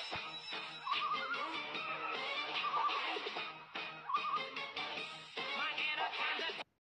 Yeah.